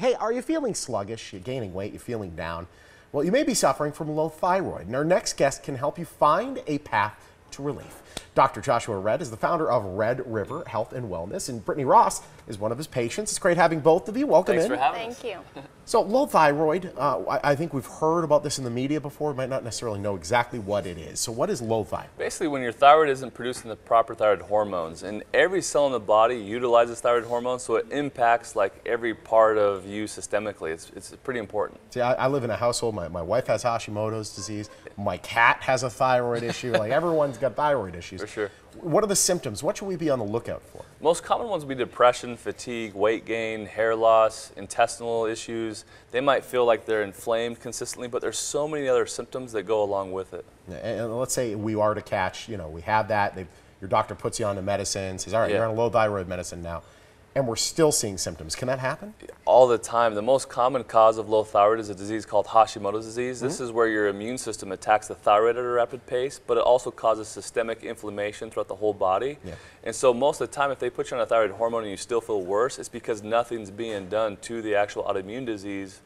Hey, are you feeling sluggish? You're gaining weight, you're feeling down? Well, you may be suffering from low thyroid, and our next guest can help you find a path to relief. Dr. Joshua Redd is the founder of Red River Health and Wellness, and Brittany Ross is one of his patients. It's great having both of you. Welcome Thanks in. for having Thank us. you. So, low thyroid, uh, I, I think we've heard about this in the media before, might not necessarily know exactly what it is. So, what is low thyroid? Basically, when your thyroid isn't producing the proper thyroid hormones, and every cell in the body utilizes thyroid hormones, so it impacts like every part of you systemically. It's, it's pretty important. See, I, I live in a household, my, my wife has Hashimoto's disease, my cat has a thyroid issue, like everyone's got thyroid issues. For sure. What are the symptoms? What should we be on the lookout for? Most common ones would be depression, fatigue, weight gain, hair loss, intestinal issues. They might feel like they're inflamed consistently, but there's so many other symptoms that go along with it. And let's say we are to catch, you know, we have that, they, your doctor puts you on the medicine, says, all right, Yeah. you're on a low thyroid medicine now, and we're still seeing symptoms. Can that happen? all the time. The most common cause of low thyroid is a disease called Hashimoto's disease. This mm-hmm. is where your immune system attacks the thyroid at a rapid pace, but it also causes systemic inflammation throughout the whole body. Yeah. And so most of the time, if they put you on a thyroid hormone and you still feel worse, it's because nothing's being done to the actual autoimmune disease,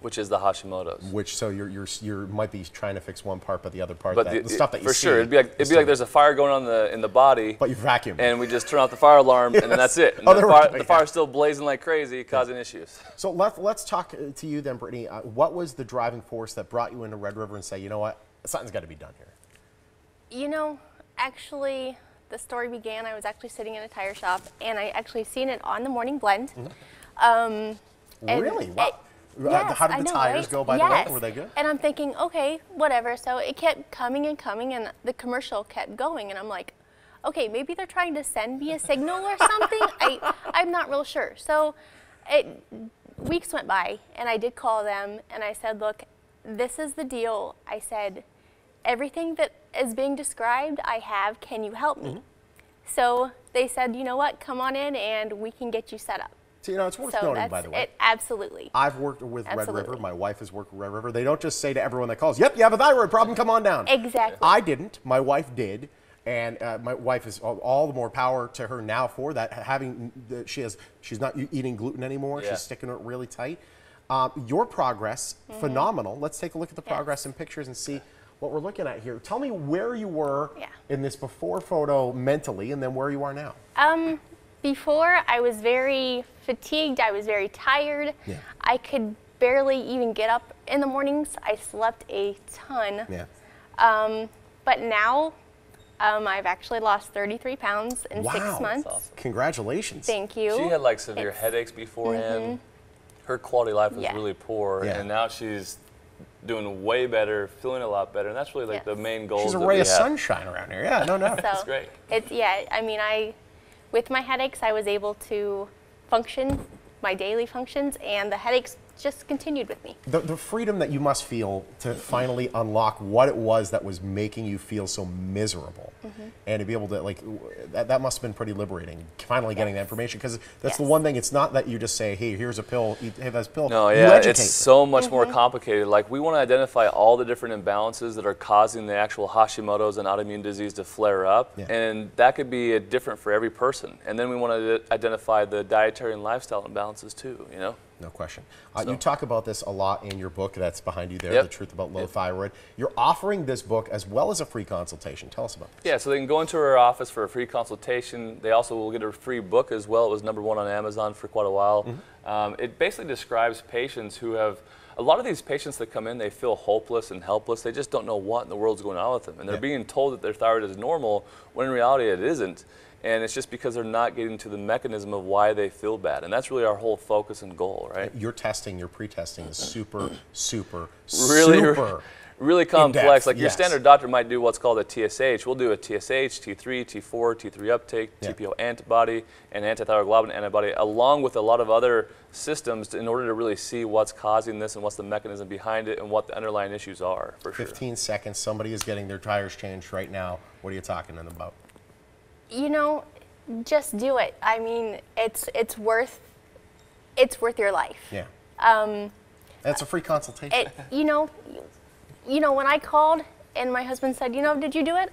which is the Hashimoto's. Which, so you're, you're, you're might be trying to fix one part, but the other part, But that, the, the, stuff that you for see. sure, it'd be like it'd be like there's a fire going on in the in the body, But you vacuum. and we just turn off the fire alarm, and then that's it. And Oh, the, fire, go, the yeah. fire's still blazing like crazy, causing issues. So let, let's talk uh, to you then, Brittany. Uh, what was the driving force that brought you into Red River and say, you know what, something's got to be done here? You know, actually, the story began. I was actually sitting in a tire shop, and I actually seen it on the Morning Blend. Um, and really? it- Wow. Uh, Uh, yes, How did I the know, tires right? go, by yes. the way? Were they good? And I'm thinking, okay, whatever. So it kept coming and coming, and the commercial kept going, and I'm like, okay, maybe they're trying to send me a signal or something. I, I'm not real sure. So it, weeks went by, and I did call them, and I said, look, this is the deal. I said, everything that is being described, I have. Can you help me? Mm-hmm. So they said, you know what, come on in, and we can get you set up. So, you know, it's worth so noting, that's by the way. it. Absolutely. I've worked with Red River. My wife has worked with Red River. They don't just say to everyone that calls, "Yep, you have a thyroid problem. Come on down." Exactly. I didn't. My wife did, and uh, my wife is all, all the more power to her now for that. Having the, she has, she's not eating gluten anymore. Yeah. She's sticking to it really tight. Um, your progress, phenomenal. Let's take a look at the. Yes. progress in pictures and see what we're looking at here. Tell me where you were Yeah. in this before photo mentally, and then where you are now. Um, before I was very fatigued. I was very tired. Yeah. I could barely even get up in the mornings. I slept a ton. Yeah. Um, but now, um, I've actually lost 33 pounds in Wow. six months. awesome. Congratulations. Thank you. She had like severe It's- headaches beforehand. Her quality of life was Yeah. really poor, Yeah. and now she's doing way better, feeling a lot better, and that's really like the main goal. She's a ray of have. sunshine around here. Yeah, no, no. So That's great. It's yeah. I mean, I with my headaches, I was able to function my daily functions, and the headaches just continued with me. the, the freedom that you must feel to finally unlock what it was that was making you feel so miserable Mm-hmm. and to be able to like that, that must have been pretty liberating finally getting that information because that's the one thing it's not that you just say hey here's a pill eat, hey this pill No, you yeah, educate it's them. so much Mm-hmm. more complicated. Like we want to identify all the different imbalances that are causing the actual Hashimoto's and autoimmune disease to flare up, Yeah. and that could be uh, different for every person. And then we want to identify the dietary and lifestyle imbalances too. You know. No question uh, So- you talk about this a lot in your book that's behind you there Yep. the truth about low Yep. thyroid you're offering this book as well as a free consultation tell us about this Yeah, so they can go into our office for a free consultation. They also will get a free book as well. It was number one on Amazon for quite a while. Mm-hmm. Um, it basically describes patients who have. A lot of these patients that come in, they feel hopeless and helpless. They just don't know what in the world's going on with them, and they're being told that their thyroid is normal when in reality it isn't. And it's just because they're not getting to the mechanism of why they feel bad, and that's really our whole focus and goal, right? your testing your pre-testing is super super really, super really complex. like your standard doctor might do what's called a TSH. We'll do a TSH, T3, T4, T3 uptake, Yeah. TPO antibody, and antithyroglobulin antibody, along with a lot of other systems to- in order to really see what's causing this and what's the mechanism behind it and what the underlying issues are, for sure. 15 seconds somebody is getting their tires changed right now what are you talking to them about You know, just do it. I mean, it's it's worth it's worth your life. Yeah. Um, That's a free consultation. it you know, you know when I called and my husband said, you know, did you do it?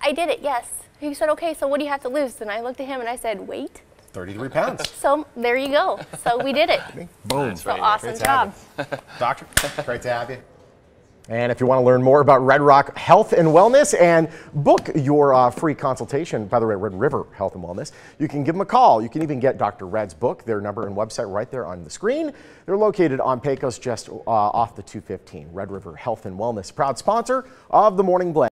I did it. Yes. He said, okay. So what do you have to lose? And I looked at him and I said, wait. 33 pounds. So there you go. So we did it. Boom. So right. awesome Great to have job. Doctor, great to have you. And if you want to learn more about Red Rock Health and Wellness and book your uh, free consultation, by the way, Red River Health and Wellness, you can give them a call. You can even get Dr. Redd's book, their number and website right there on the screen. They're located on Pecos, just uh, off the 215. Red River Health and Wellness, proud sponsor of the Morning Blend.